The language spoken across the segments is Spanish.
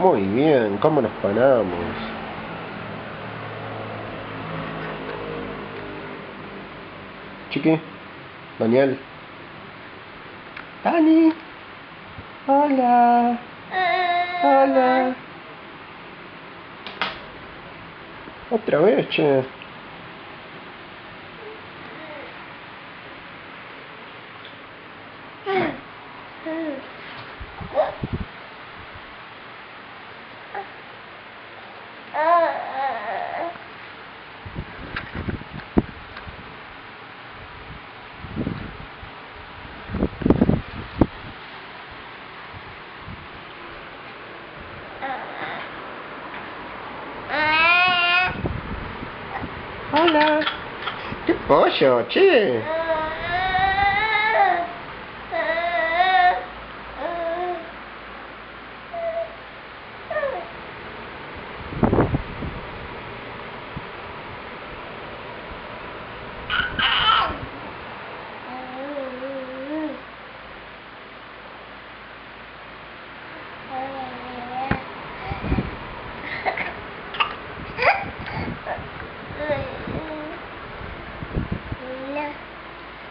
Muy bien, ¿cómo nos paramos? Chiqui, Daniel. Dani. Hola. Hola. Otra vez, che. Olá. Que poxa, tia.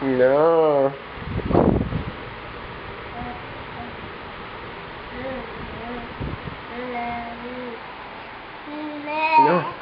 No. No.